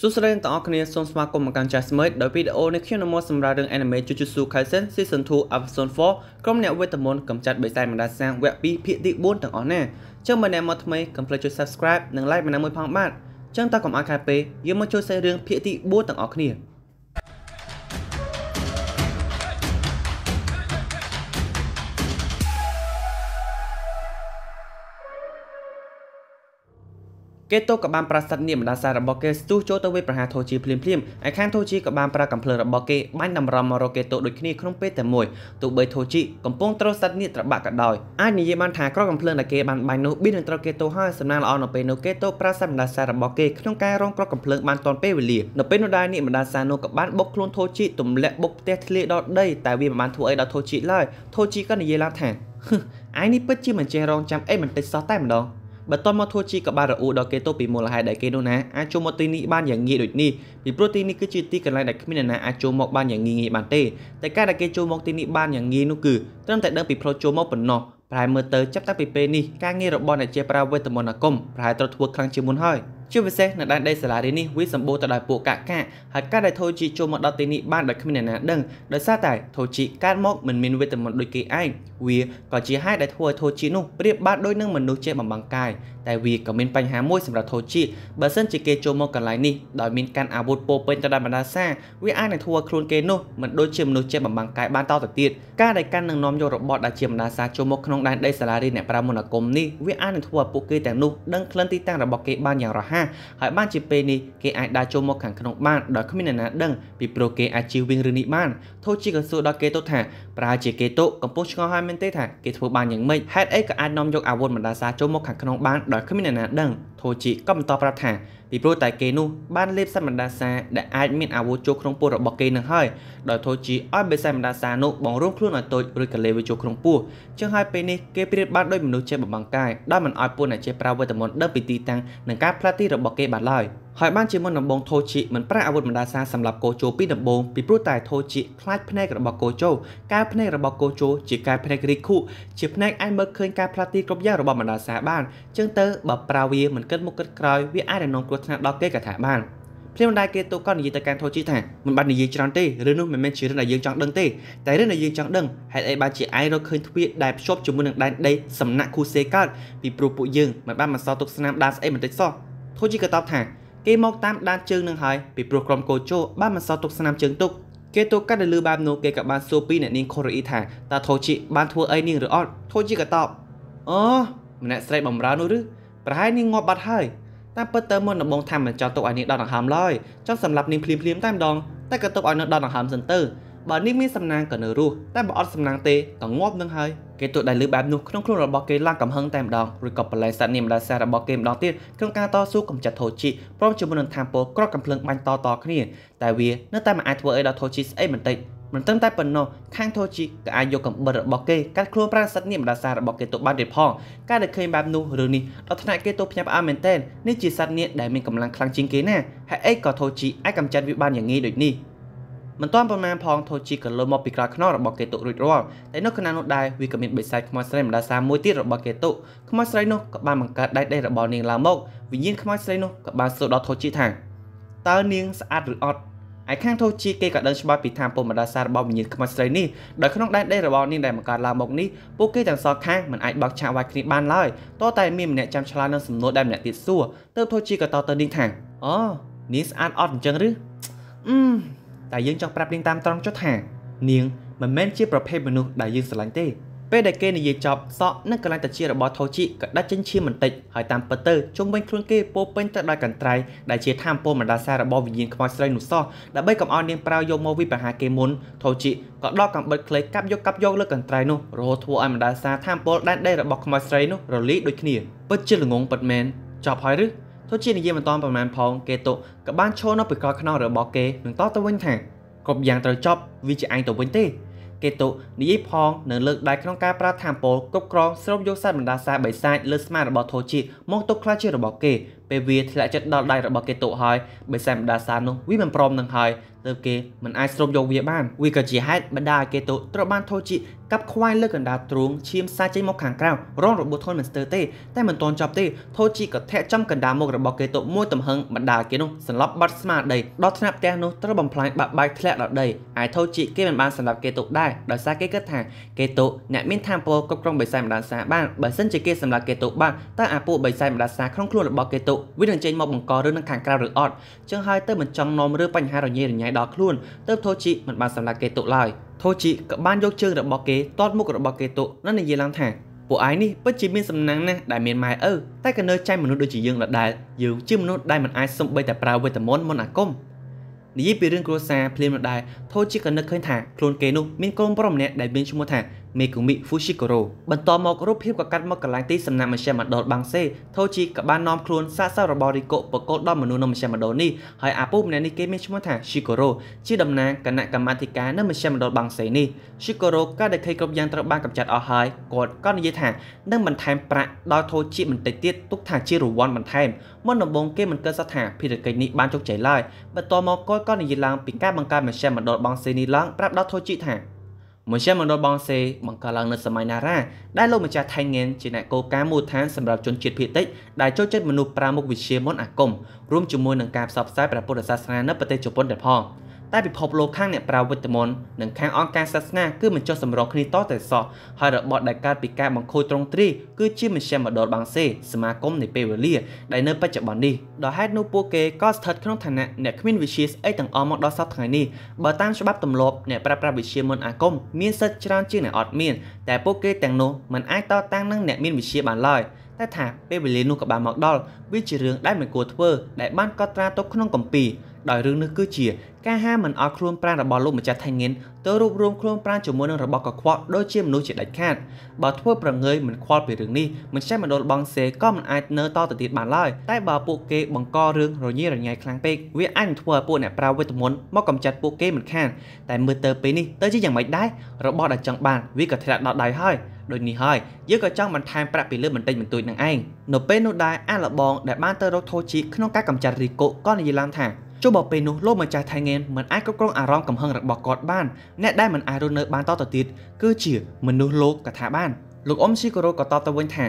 សួស្តីទាំងអស់គ្នាសូមស្វាគមន៍មកកាន់ Just Mate ដោយវីដេអូនេះខ្ញុំនឹងមកសម្រាប់រឿង Anime Jujutsu Kaisen Season 2 Episode 4ក្រុមអ្នកវេទមន្តកំចាត់បិសាចបណ្ដាសាងវគ្គ2ភាគទី4ទាំងអស់ណាចឹងបើអ្នកមកថ្មីកុំភ្លេចចុច Subscribe និង Like ម្នាក់មួយផងបាទចឹងតើកុំឲ្យខាតពេលយើងមកចូលសេរឿងភាគទី4ទាំងអស់គ្នា គេតូក៏បានប្រាស្រ័យនាមបណ្ដាសារបស់គេស្ទុះចូលទៅវេប្រហារធូជីភ្លាមភ្លាមឯខាងធូជីក៏បានប្រាកំភ្លើរបស់គេបាញ់តម្រំមករកគេតូដូចគ្នាក្នុងពេលតែមួយទោះបីធូជីកំពុងត្រូវសត្វនេះត្របាក់ក៏ដោយអាចនិយាយបានថាក្រកំភ្លើដែលគេបានបាញ់នោះប៊ីនឹងត្រូវគេតូហើយសំណាងល្អនៅពេលនោះគេតូប្រាស្រ័យបណ្ដាសារបស់គេក្នុងការរងក្រកំភ្លើបានទាន់ពេលវេលានៅពេលនោះដែរនេះបណ្ដាសានោះក៏បានបុកខ្លួនធូជីទម្លាក់បុកផ្ទះធ្លាដល់ដីតែវាមិនបានធ្វើអីដល់ធូជីឡើយធូជីក៏និយាយឡើងថាឯនេះពិតជាមិនចេះរងចាំអីបន្តិចសោះតែម្ដង បើតមកធូជីក៏បានរអ៊ូដល់គេទៅពីមូលហេតុដែលគេនោះណាអាចចូលមកទីនេះបានយ៉ាងងាយដូចនេះពីព្រោះទីនេះគឺជាទីកន្លែងដែលគ្មានអ្នកណាអាចចូលមកបានយ៉ាងងាយងាយបានទេតែការដែលគេចូលមកទីនេះបានយ៉ាងងាយនោះគឺត្រឹមតែដឹងពីផ្លូវចូលមកប៉ុណ្ណោះប្រហែលមើលទៅចាប់តាំងពីពេលនេះការងាររបស់អ្នកជាប្រាវេទមន្តអាគមប្រហែលត្រូវធ្វើខ្លាំងជាងមុនហើយ ជាពិសេសនៅដែនដីសាលារៀននេះវាសម្បូរទៅដោយពួកកាកាហើយការដែលថូជីចូលមកដល់ទីនេះបានដោយគ្មានអ្នកណាដឹងដោយសារតែថូជីកើតមកមិនមានវេទមន្តដូចគេឯងវាក៏ជាហេតុដែលធ្វើឲ្យថូជីនោះប្រៀបបានដូចនឹងមនុស្សចេះបំបាំងកាយតែវាក៏មានបញ្ហាមួយសម្រាប់ថូជីបើសិនជាគេចូលមកកន្លែងនេះដោយមានការអាវុធពោពេញទៅដោយបណ្ដាសាវាអាចនឹងធ្វើឲ្យខ្លួនគេនោះមិនដូចជាមនុស្សចេះបំបាំងកាយបានតទៅទៀតការដែលកាន់នឹងនាំយករបបដែលជាបណ្ដាសាចូលមកក្នុងដែនដីសាលារៀនអ្នកប្រាមន្តអាគមនេះវាអាចនឹងធ្វើឲ្យពួកគេទាំងនោះដឹងក្លិនទីតាំងរបស់គេបានយ៉ាងរហ័សហើយបានជាពេលនេះគេអាចដើរចូលមកខាងក្នុងបានដោយគ្មានអ្នកណាដឹងពីព្រោះគេអាចជៀសវាងរឿងនេះបានធូជីក៏សួរដល់គេទៅថាប្រហែលជាគេទៅកំពុងឆ្ងល់ហើយមែនទេថាគេធ្វើបានយ៉ាងម៉េចហេតុអីក៏អាចនាំយកអាវុធបណ្ដាសាចូលមកខាងក្នុងបានដោយគ្មានអ្នកណាដឹង ធូជីក៏បន្តប្រាប់ថាពីព្រោះតែគេនោះបានលេបសត្វបណ្ដាសាដែលអាចមានអាវុធចូលក្នុងពោះរបស់គេនឹងហើយដោយធូជីឲ្យបេសបណ្ដាសានោះបង្រួមខ្លួនឲ្យតូចឬក៏លេបវាចូលក្នុងពោះចឹងហើយពេលនេះគេប្រៀបបានដោយមនុស្សចេះបំបង្កាយដោយមិនឲ្យពួកអ្នកចេះប្រើវេទមន្តដឹងពីទីតាំងនិងការផ្លាស់ទីរបស់គេបានឡើយ ហើយបានជាមុនដំបងថូជីមិនប្រើអាវុធបណ្ដាសាសម្រាប់កោជោពីដំបងពីព្រោះតែថូជីខ្លាចភ្នែករបស់កោជោការភ្នែករបស់កោជោជាការភ្នែករីខូជាភ្នែកអាចមើលឃើញការផ្លាស់ទីគ្រប់យ៉ាងរបស់បណ្ដាសាបានចឹងទៅបើប្រើវាមិនគិតមុខគិតក្រោយវាអាចនឹងនាំគ្រោះថ្នាក់ដល់គេក៏ថាបានភ្លាមដែរគេទូក៏និយាយទៅកាន់ថូជីថាមិនបាននិយាយច្រើនទេរឿងនោះមិនមែនជារឿងដែលយើងចង់ដឹងទេតែរឿងដែលយើងចង់ដឹងហេតុអីបានជាឯងរកឃើញទ្វារដែលភ្ជាប់ជាមួយនឹងដែនដីសំណាក់គូសេកើតពីព្រោះពួកយើងមិនបានមកសល់ទុកស្នាមដានស្អីបន្តិចសោះថូជីក៏តបថា គេមកតាមដានជើងនឹងហើយពីព្រោះក្រុមកោជោបានមកសល់ទុកស្នាមជើងទុកគេទូកាត់ទៅលើបែបនោះគេក៏បានសួរពីអ្នកនាងខូរ៉េអ៊ីថាតើថូជីបានធ្វើអីនាងឬអត់ថូជីក៏តបអូម្នាក់ស្រីបំរើនោះឬប្រហែលនាងងាប់បាត់ហើយតាមពិតទៅមុនដំបងថាមិនចង់ទុកឲ្យនាងដកដង្ហើមឡើយចង់សម្រាប់នាងភ្លាមភ្លាមតែម្ដងតែក៏ទុកឲ្យនៅដកដង្ហើមសិនទៅ បើនាងមានសំណាងក៏នៅរស់តែបើអត់សំណាងទេក៏ងាប់នឹងហើយគេទុកដែលលើបែបនោះក្នុងខ្លួនរបស់គេឡើងកំហឹងតែម្ដងឬក៏បលែសត្វនាមដាសាររបស់គេម្ដងទៀតក្នុងការតស៊ូកំចាត់ថូជីព្រមជាមួយនឹងថាមពលក្រកកំភ្លើងបាញ់តតគ្នាតែវានៅតែមិនអាចធ្វើអីដល់ថូជីស្អីបន្តិចមិនត្រឹមតែប៉ុណ្ណោះខាងថូជីក៏អាចយកកំបិតរបស់គេកាត់ខ្លួនប្រាណសត្វនាមដាសារបស់គេទុកបានទៀតផងការដែលឃើញបែបនោះរឿងនេះដល់ថ្នាក់គេទៅភ្ញាក់ផ្អើលមែនទែននេះជាសត្វនាមដែលមានកម្លាំងខ្លាំងជាងគេណាហើយអីក៏ថូជីអាចកំចាត់វាបានយ៉ាងងាយដូចនេះ មិនទាន់ប្រមាណផងថូជីក៏លើមកពីក្រោយខ្នងរបស់គេតុរួចរាល់តែនៅខណៈនោះដែរវាក៏មានបិសាចខ្មោចស្រីម្ដាសាមួយទៀតរបស់គេតុខ្មោចស្រីនោះក៏បានបង្កើតដៃដេះរបស់នាងឡើងមកវិញ្ញាណខ្មោចស្រីនោះក៏បានសួរដល់ថូជីថាតើនាងស្អាតឬអត់ឯខាងថូជីគេក៏ដឹងច្បាស់ពីថាពុំម្ដាសារបស់វិញ្ញាណខ្មោចស្រីនេះដោយក្នុងដែនដីរបស់នាងដែលបង្កើតឡើងមកនេះពួកគេទាំងសងខាងមិនអាចបោកឆាកវាយគ្នាបានឡើយតោះតែមានម្នាក់ចាំឆ្លើយនឹងសំណួរដែលម្នាក់ទៀតសួរទើបថូជីក៏តទៅនាងថាអូនាងស្អាតអត់អញ្ចឹងឬអឺ តែយើងចង់ប្រាប់នាងតាមត្រង់ចុះថានាងមិនមែនជាប្រភេទមនុស្សដែលយើងស្រឡាញ់ទេពេលដែលគេនិយាយចប់សក់និងកន្លែងតាជារបស់ថូជីក៏ដាច់ចេញឈាមបន្តិចហើយតាមពិតទៅជុំវិញខ្លួនគេពោពេញទៅដោយកន្ត្រៃដែលជាធម៌ពលមដាសារបស់វិញ្ញាណខ្មោចស្រីនោះសោះដើម្បីកុំឲ្យនាងប្រើយកមកវិប្រហាគេមុនថូជីក៏ដកកំបិតខ្លីកាប់យកកាប់យកលើកន្ត្រៃនោះរហូតធ្វើឲ្យមដាសាធម៌ពលដែនដីរបស់ខ្មោចស្រីនោះរលាយដូចគ្នាពិតជាល្ងងពិតមែនចប់ហើយឬ ទោះជានិយាយមិនតាន់ប្រមាណផងគេតុក៏បានឈរនៅពីក្រោយខ្នងរបស់គេនឹងតទៅវិញថាគ្រប់យ៉ាងត្រូវចប់វាជាឯងទៅវិញទេគេតុនិយាយផងនៅលើកដៃក្នុងការប្រើថាមពលគ្រប់គ្រងស្រូបយកសាច់បណ្ដាសាបិសាចលើស្មារបស់ថូជីមកទុកខ្លះជារបស់គេពេលវាធ្លាក់ចិត្តដល់ដៃរបស់គេតុហើយបិសាចបណ្ដាសានោះវាមិនព្រមនឹងហើយ ទើបគេមិនអាចស្រូបយកវាបានវាក៏ជាហេតុបណ្ដាឲ្យគេតុត្រូវបានថូជីកាប់ខ្វាយលើកណ្ដាលទ្រូងឈាមសាចេញមកខាងក្រៅរងរបួសធ្ងន់មិនស្ទើរទេតែមិនទាន់ចប់ទេថូជីក៏ធាក់ចំកណ្ដាលមុខរបស់គេទៅមួយទំហឹងបណ្ដាគេនោះសន្លប់បាត់ស្មារតីដល់ថ្នាក់ផ្ទះនោះត្រូវបំផ្លាញបាក់បែកធ្លាក់ដល់ដីឯថូជីគេមិនបានសម្លាប់គេទុកដែរដោយសារគេគិតថាគេទុអ្នកមានធម៌ពលគ្រប់គ្រងបិសាចម្ដាសាបានបើសិនជាគេសម្លាប់គេទុបានតើអាពួកបិសាចម្ដាសាក្នុងខ្លួនរបស់គេទុវានឹងចេញមកបង្ករឿងនឹងខាងក្រៅឬអត់ចឹងហើយទៅមិនចង់នាំរឿងបញ្ហារញ៉េរញ៉ៃដល់ខ្លួនទៅថូជីមិនបានសម្លាប់គេទុឡើយថូជីក៏បានយកជើងរបស់គេតតមុខរបស់គេទុនិងនិយាយឡើងថាពួកឯងនេះពិតជាមានសំណាងណាស់ដែលមានម៉ែឪតែក៏នៅចែកមនុស្សដូចជាយើងដដែលយើងជាមនុស្សដែលមិនអាចសំបីតែប្រើវេទមន្តមន្តអាគមនិយាយពីរឿងគ្រួសារភ្លាមម្ដាយថូជីក៏នឹកឃើញថាខ្លួនគេនោះមានកូនប្រុសម្នាក់ដែលមានឈ្មោះថា មេគុមិហ្វូស៊ីកូរ៉ូបន្ទាប់មករូបភាពក៏កាត់មកកន្លែងទីសំណាក់មជ្ឈមណ្ឌលបាំងសេថូជីក៏បាននាំខ្លួនសាកសៅរបស់រីកូបកលដល់មនុស្សនៅមជ្ឈមណ្ឌលនេះហើយអាពូម្នាក់នេះគេមានឈ្មោះថាស៊ីកូរ៉ូជាតំណាងគណៈកម្មាធិការនៅមជ្ឈមណ្ឌលបាំងសេនេះស៊ីកូរ៉ូក៏ដែលឃើញគ្រប់យ៉ាងត្រូវបានកម្ចាត់អស់ហើយគាត់ក៏និយាយថានឹងបន្ថែមប្រាក់ដល់ថូជីបន្តិចទៀតទុកថាជារង្វាន់បន្ថែមមុនដំបូងគេមិនគិតសថាភារកិច្ចនេះបានជោគជ័យឡើយបន្ទាប់មកគាត់ក៏និយាយឡើងពីការបង្កើតមជ្ឈមណ្ឌលបាំងសេនេះឡើងប្រាប់ដល់ថូជីថា មជ្ឈមណ្ឌលបងសេបង្កើតឡើងនៅសម័យណារ៉ាដែលលោកម្ចាស់ថៃងៀនជាអ្នកកោការមូលដ្ឋានសម្រាប់ជនជាតិភាគតិចដែលចូលចិត្តមនុស្សប្រាមុខវិជាមន្តអាគមរួមជាមួយនឹងការផ្សព្វផ្សាយព្រះពុទ្ធសាសនានៅប្រទេសជប៉ុនដែរផង។ តែពិភពលោកខាងអ្នកប្រាវិទ្យាមន្តនិងខាងអង្គការសាសនាគឺមិនចុះសម្រុងគ្នាតតែសោះហើយរបបដែលកើតពីការបង្ខូចត្រង់ទ្រីគឺជាមជ្ឈមណ្ឌលបាំងសេសមាគមនៃពេលវេលាដែលនៅបច្ចុប្បន្ននេះដោយហេតុនោះពួកគេក៏ស្ថិតក្នុងឋានៈអ្នកគ្មានវិជាស្អីទាំងអស់មកដល់សប្តាហ៍ថ្ងៃនេះបើតាមច្បាប់ទម្លាប់អ្នកប្រើប្រាស់វិជាមន្តអាគមមានសិទ្ធិច្រើនជាងអ្នកអត់មានតែពួកគេទាំងនោះមិនអាចតតាំងនឹងអ្នកមានវិជាបានឡើយតែថាពេលវេលានោះក៏បានមកដល់វាជារឿងដែលមិនគួរធ្វើដែលបានកត់ត្រាទុកក្នុងគម្ពីរ ដោយរឿងនេះគឺជាការហាមមិនឲ្យខ្លួនប្រាណរបស់លោកម្ចាស់ថៃងៀនទៅរួបរวมខ្លួនប្រាណជាមួយនឹងរបស់កខ្វក់ដូចជាមនុស្សជាដាច់ខាតបើធ្វើប្រងើយមិនខ្វល់ពីរឿងនេះមិនចេះមណ្ឌលបងសេក៏មិនអាចនៅតទៅទៀតបានឡើយតែបើពួកគេបង្ករឿងរញ៉េរញ៉ៃខ្លាំងពេកវាអាចនឹងធ្វើឲ្យពួកអ្នកប្រើវេទមន្តមកកំចាត់ពួកគេមិនខានតែមើលទៅពេលនេះទៅជាយ៉ាងម៉េចដែររបស់ដែលចង់បានវាក៏ធ្លាក់ដល់ដៃហើយដូចនេះហើយយើងក៏ចង់បន្ថែមប្រាក់ពីលើបន្តិចបន្តួចនឹងឯងនៅពេលនោះដែរអាឡបងដែលបានទៅរកថូជីក្នុងការកម្ចាត់រីកូក៏និយាយឡើងថា ចុះបើពេលនោះលោកម្ចាស់ថៃងៀនមិនអាចគ្រប់គ្រងអារម្មណ៍កំហឹងរបស់គាត់បានអ្នកដែលមិនអាចរស់នៅបានតទៅទៀតគឺជាមនុស្សលោកកថាបានលោកអ៊ំស៊ីកូរ៉ូក៏តបទៅវិញថា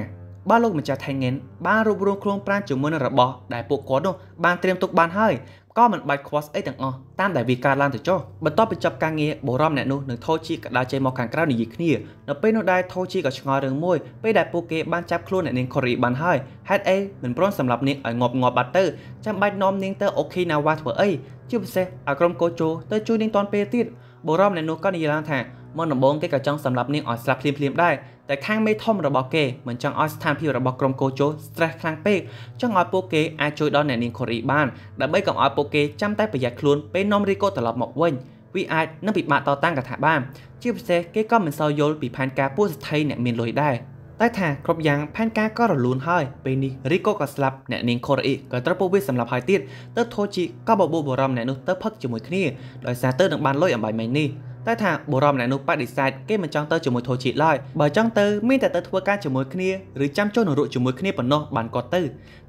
បើលោកម្ចាស់ថៃងៀនបានរួបរวมខ្លួនប្រាណជាមួយនឹងរបស់ដែលពួកគាត់នោះបានត្រៀមទុកបានហើយ ក៏មិនបាច់ខ្វល់ស្អីទាំងអស់តាមដែលវាកើតឡើងទៅចុះបន្ទាប់ពីចប់ការងារបុរមអ្នកនោះនឹងថោជីក៏ដើរចេញមកខាងក្រៅនិយាយគ្នានៅពេលនោះដែរថោជីក៏ឆ្ងល់រឿងមួយពេលដែលពួកគេបានចាប់ខ្លួនអ្នកនាងកូរ៉េបានហើយហេតុអីមិនព្រមសម្រាប់នាងឲ្យងាប់ងាប់បាត់ទៅចាំបាច់នាំនាងទៅអូខេណាវ៉ាធ្វើអីជាពិសេសឲ្យក្រុមកោជោទៅជួយនាងតនពេលទៀតបុរមអ្នកនោះក៏និយាយឡើងថា មកដំបូងគេក៏ចង់សម្រាប់នាងឲ្យស្លាប់ភ្លាមៗដែរតែខាងមេធំរបស់គេមិនចង់ឲ្យស្ថានភាពរបស់ក្រុមកោជោ stress ខ្លាំងពេកចង់ឲ្យពួកគេអាចជួយដល់អ្នកនាងកូរ៉េបានដើម្បីកុំឲ្យពួកគេចាំតែប្រយ័ត្នខ្លួនពេលនាំរីកូត្រឡប់មកវិញវាអាចនឹងពិបាកតតាំងកថាបានជាពិសេសគេក៏មិនសូវយល់ពីផែនការពួកស្ថិអ្នកមានលុយដែរ តែថាគ្រប់យ៉ាងផែនការក៏រលូនហើយពេលនេះរីកូក៏ស្លាប់អ្នកនាងកូរ៉េក៏ត្រូវពួកវាសម្លាប់ហើយទៀតទៅថូជីក៏បបួលបរមអ្នកនោះទៅផឹកជាមួយគ្នាដោយសារទៅនឹងបានលុយអំបាយមិញនេះតែថាបុរមអ្នកនោះបដិសេធគេមិនចង់ទៅជាមួយថូជីឡើយបើចង់ទៅមានតែទៅធ្វើការជាមួយគ្នាឬចាំចូលនរកជាមួយគ្នាប៉ុណ្ណោះបានគាត់ទៅ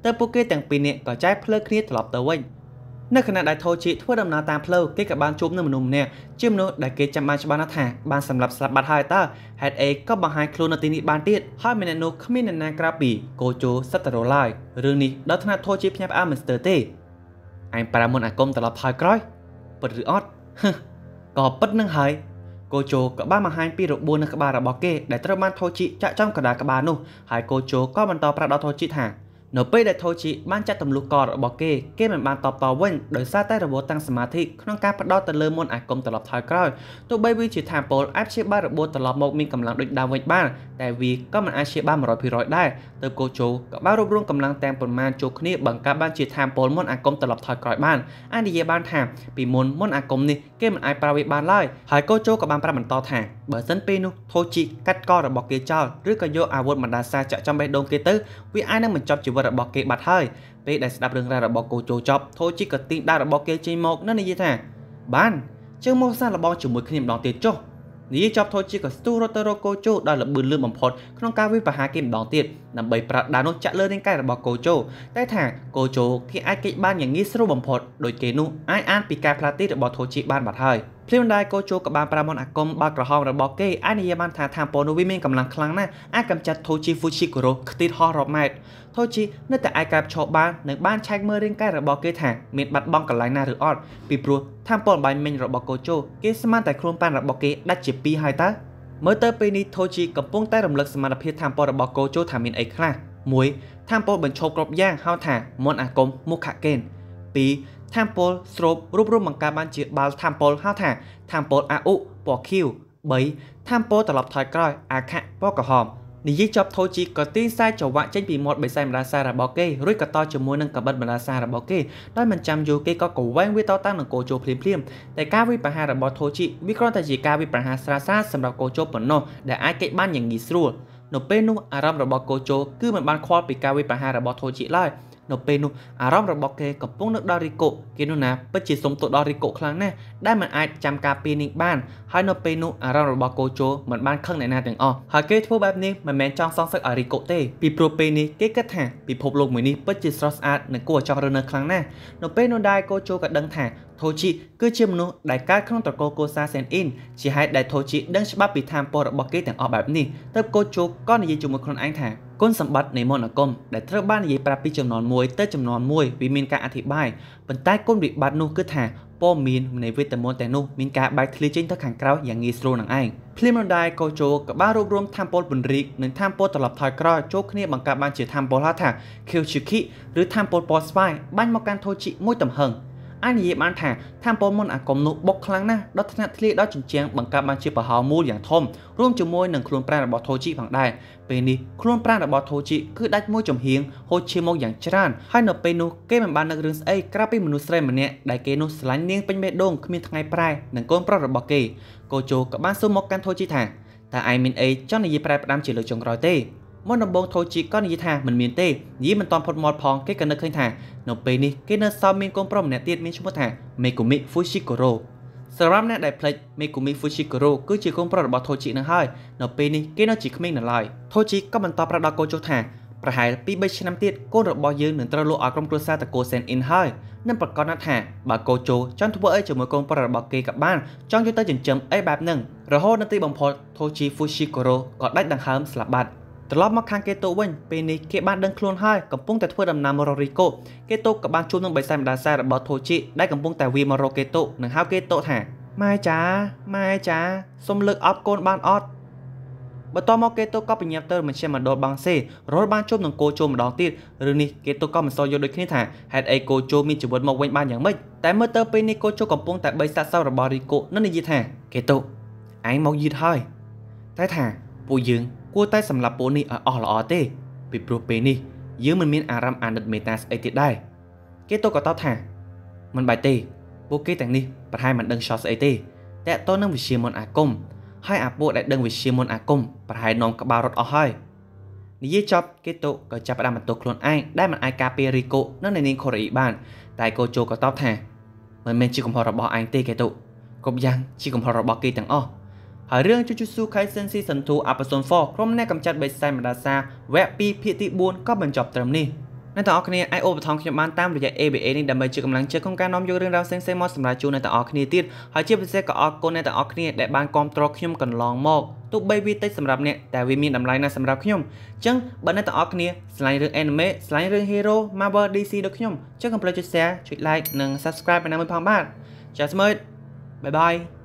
តែពួកគេទាំងពីរនាក់ក៏ចែកផ្លូវគ្នាត្រឡប់ទៅវិញ នៅខណៈដែលថូជីធ្វើដំណើរតាមផ្លូវគេក៏បានជួបនឹងមនុស្សម្នាក់ជាមនុស្សដែលគេចាំបានច្បាស់ណាស់ថាបានសម្លាប់ស្លាប់បាត់ហើយតើហេតុអីក៏បង្ហាញខ្លួននៅទីនេះបានទៀតហើយម្នាក់នោះគ្មានអ្នកណាក្រៅពីកូជូសតរ៉ូឡើយរឿងនេះដល់ថ្នាក់ថូជីផ្ញើផ្អើមិនស្ទើរទេឯងប្រាមុនអាគមត្រឡប់ថយក្រោយពិតឬអត់ក៏ពិតនឹងហើយកូជូក៏បានបង្ហាញពីរបួសនៅក្បាលរបស់គេដែលត្រូវបានថូជីចាក់ចំកណ្ដាលក្បាលនោះហើយកូជូក៏បន្តប្រាប់ដល់ថូជីថា នៅពេលដែលថូជីបានចាត់ទម្លុះករបស់គេគេមិនបានតបតវិញដោយសារតែរបួសតាំងសមាធិក្នុងការផ្ដោតទៅលើមន្តអាគមត្រឡប់ថយក្រោយទោះបីវាជាថាពលអាចព្យាបាលរបួសត្រឡប់មកមានកម្លាំងដូចដើមវិញបានតែវាក៏មិនអាចព្យាបាល100%ដែរទៅកូជូក៏បានរួបរวมកម្លាំងទាំងប៉ុន្មានចូលគ្នាបង្កើតបានជាថាពលមន្តអាគមត្រឡប់ថយក្រោយបានអាចនិយាយបានថាពីមុនមន្តអាគមនេះគេមិនអាចប្រើវាបានឡើយហើយកូជូក៏បានប្រាប់បន្តថាបើសិនពេលនោះថូជីកាត់ករបស់គេចោលឬក៏យកអាវុធបណ្ដាសាចាក់ចំបេះដូងគេទៅវាអាចនឹងបញ្ចប់ជីវិតរបស់គេបាត់ហើយពេលដែលស្ដាប់រឿងរ៉ាវរបស់កូជូចប់ថូជីក៏ទីងដាវរបស់គេចេញមកនិងនិយាយថាបានជើងមកសាឡបងជាមួយគ្នាម្ដងទៀតចុះនិយាយចប់ថូជីក៏ស្ទុះរត់ទៅរកកូជូដោយល្បឿនលឿនបំផុតក្នុងការវិបហាគេម្ដងទៀតដើម្បីប្រាត់ដាវនោះចាក់លើរាងកាយរបស់កូជូតែថាកូជូគេអាចគេចបានយ៉ាងងាយស្រួលបំផុតដោយគេនោះអាចអានពីការផ្លាទីរបស់ថូជីបានបាត់ហើយភ្លាមដែរកូជូក៏បានប្រាមន់អាគមបាល់ក្រហមរបស់គេអាចនិយាយបានថាថាប៉ូនូវីមានកម្លាំងខ្លាំងណាស់អាចកម្ចាត់ថូជីហ្វូឈីកូរ៉ូខ្ទីតហោះរាប់ម៉ែត្រ ថូជីនៅតែអាចកាប់ឈប់បាននិងបានឆែកមើលរាងកាយរបស់គេថាមានបាត់បង់កន្លែងណាឬអត់ពីព្រោះថាពលបាញ់មិញរបស់កូជូគេស្មានតែខ្លួនប៉ានរបស់គេដាច់ជាពីរហើយតើមើលទៅពេលនេះថូជីកំពុងតែរំលឹកសមត្ថភាពថាពលរបស់កូជូថាមានអីខ្លះ1ថាពលបញ្ឈប់គ្រប់យ៉ាងហៅថាមន់អាគមមុខខកេន2ថាំពលស្រូបរូបរួមបង្កើតបានជាបាល់ថាំពលហៅថាថាំពលអាអ៊ុពណ៌ខៀវ3ថាំពលត្រឡប់ថយក្រោយអាខៈពណ៌ក្រហម និយាយចប់ថូជីក៏ទាញខ្សែចង្វាក់ចេញពីមាត់បិសាយម្ដាសារបស់គេរួចក៏តជាមួយនឹងកបិតម្ដាសារបស់គេដោយមិនចាំយូរគេក៏កវែងវាតតាំងនឹងកោជោភ្លាមភ្លាមតែការវិប្រហាររបស់ថូជីវាគ្រាន់តែជាការវិប្រហារស្រាលស្រាលសម្រាប់កោជោប៉ុណ្ណោះដែលអាចគេចបានយ៉ាងងាយស្រួលនៅពេលនោះអារម្មណ៍របស់កោជោគឺមិនបានខ្វល់ពីការវិប្រហាររបស់ថូជីឡើយ នៅពេលនោះអារម្មណ៍របស់គេកំពុងនឹកដល់រីកូគេនោះណាពិតជាសុំទោសដល់រីកូខ្លាំងណាស់ដែលមិនអាចចាំការពីនេះបានហើយនៅពេលនោះអារម្មណ៍របស់កូជូមិនបានខឹងអ្នកណាទាំងអស់ហើយគេធ្វើបែបនេះមិនមែនចង់សងសឹកឲ្យរីកូទេពីព្រោះពេលនេះគេគិតថាពិភពលោកមួយនេះពិតជាស្រស់ស្អាតនិងគួរឲ្យចង់រស់នៅខ្លាំងណាស់នៅពេលនោះដែរកូជូក៏ដឹងថាថូជីគឺជាមនុស្សដែលកើតក្នុងត្រកូលកូសាសែនអ៊ីនជាហេតុដែលថូជីដឹងច្បាប់ពីធម៌ពលរបស់គេទាំងអស់បែបនេះទើបកូជូក៏និយាយជាមួយខ្លួនឯងថា គុណសម្បត្តិនៃមន្តអាគមដែលត្រូវបាននិយាយប្រាប់ពីចំនួន1ទៅចំនួន1វាមានការអធិប្បាយប៉ុន្តែគុណវិបត្តិនោះគឺថាព័ត៌មាននៃវេទមន្តទាំងនោះមានការបែកធ្លាយចេញទៅខាងក្រៅយ៉ាងងាយស្រួលនឹងឯងភ្លាមនោះដែរកូជូក៏បានរួបរวมធម៌ពលពន្រីកនិងធម៌ពលត្រឡប់ថយក្រោយចូលគ្នាបង្កើតបានជាធម៌ពលហៅថា Kyuchiki ឬធម៌ពលពណ៌ស្វាយបាញ់មកកាន់ថូជីមួយទំហឹង អាចនិយាយបានថាថាមពលមុនអាគមនោះបុកខ្លាំងណាស់ដល់ថ្នាក់ធ្លាយដល់ជញ្ជាំងបង្កើតបានជាប្រហោមូលយ៉ាងធំរួមជាមួយនឹងខ្លួនប្រាណរបស់ថូជីផងដែរពេលនេះខ្លួនប្រាណរបស់ថូជីគឺដាច់មួយចំហៀងហូរឈាមមកយ៉ាងច្រើនហើយនៅពេលនោះគេមិនបាននឹករឿងស្អីក្រៅពីមនុស្សស្រីម្នាក់ដែលគេនោះស្រឡាញ់នាងពេញបេះដូងគ្មានថ្ងៃប្រែនិងកូនប្រុសរបស់គេកូជូក៏បានសួរមកកាន់ថូជីថាតើឯងមានអីចង់និយាយប្រែផ្ដាំជាលើកចុងក្រោយទេ មុនដំបូងថូជីក៏និយាយថាមិនមានទេនិយាយមិនតាន់ផុតមាត់ផងគេក៏នឹកឃើញថានៅពេលនេះគេនៅសល់មានកូនប្រុសម្នាក់ទៀតមានឈ្មោះថា Megumi Fushiguro សម្រាប់អ្នកដែលផ្លេច Megumi Fushiguro គឺជាកូនប្រុសរបស់ថូជីនឹងហើយនៅពេលនេះគេនៅជាក្មេងនៅឡើយថូជីក៏បន្តប្រាប់ដល់កូជូថាប្រហែល2 3ឆ្នាំទៀតកូនរបស់យើងនឹងត្រូវលក់ឲ្យក្រុមគ្រួសារតកូសេនអ៊ីនហើយនឹងប្រកាសណាស់ថាបើកូជូចង់ធ្វើអីជាមួយកូនប្រុសរបស់គេក៏បានចង់យកទៅចិញ្ចឹមអីបែបហ្នឹងរហូតនៅទីបំផុតថូជី Fushiguro ក៏ដាច់ដង្ហើមស្លាប់បាត់ ត្រឡប់មកខាងកេតូវិញពេលនេះគេបានដឹងខ្លួនហើយកំពុងតែធ្វើដំណើរមករករីកូកេតូក៏បានជួបនឹងបិសាចម្ដាសារបស់ថូជីដែលកំពុងតែវាមករកកេតូនិងហៅកេតូថាម៉ែចាម៉ែចាសុំលើកអប់កូនបានអត់បន្តមកកេតូក៏បញ្ញាប់ទៅមជ្ឈមណ្ឌលបាំងសេរហូតបានជួបនឹងគោជោម្ដងទៀតរឿងនេះកេតូក៏មិនសូវយល់ដូចគ្នាថាហេតុអីគោជោមានជីវិតមកវិញបានយ៉ាងម៉េចតែមើលទៅពេលនេះគោជោកំពុងតែបីសាក់សៅរបស់រីកូនឹងនិយាយថាកេតូឯងមកយឺតហើយតែថាពួកយើង គួរតែសម្លាប់ពួកនេះឲ្យអស់ល្អទេពីព្រោះពេលនេះយើងមិនមានអារម្មណ៍អាណិតមេត្តាស្អីទៀតដែរគេទៅក៏តបថាមិនបាច់ទេពួកគេទាំងនេះប្រហែលមិនដឹងឆោស្អីទេតើតើនឹងវិជាមន្តអាគមហើយអាពួកដែលដឹងវិជាមន្តអាគមប្រហែលនាំក្បាលរត់អស់ហើយនិយាយចប់គេទៅក៏ចាប់ផ្ដើមបន្ទោសខ្លួនឯងដែលមិនអាចការពាររីកូនៅនៅនាងកូរ៉េបាន តែកូជូក៏តបថាមិនមែនជាកំហុសរបស់ឯងទេគេទៅគ្រប់យ៉ាងជាកំហុសរបស់គេទាំងអស់ ហើយរឿង Jujutsu Kaisen Season 2 Episode 4ក្រុមអ្នកកម្ចាត់បេសាយម្ដាសាវគ្គ2ភាគទី4ក៏បញ្ចប់ត្រឹមនេះអ្នកទាំងអស់គ្នាអាចឧបត្ថម្ភខ្ញុំបានតាមរយៈ ABA នេះដើម្បីជាកម្លាំងចិត្តក្នុងការនាំយករឿងរ៉ាវផ្សេងៗមកសម្រាប់ជូនអ្នកទាំងអស់គ្នាទៀតហើយជាពិសេសក៏អរគុណអ្នកទាំងអស់គ្នាដែលបានគាំទ្រខ្ញុំកន្លងមកទោះបីវាតិចសម្រាប់អ្នកតែវាមានតម្លៃណាស់សម្រាប់ខ្ញុំអញ្ចឹងបើអ្នកទាំងអស់គ្នាឆ្លាញ់រឿង anime ឆ្លាញ់រឿង hero Marvel DC ដូចខ្ញុំចុចកុំភ្លេចចុច share ចុច like និង subscribe បណ្ណាមួយផងបាទចាសស្មើបាយបាយ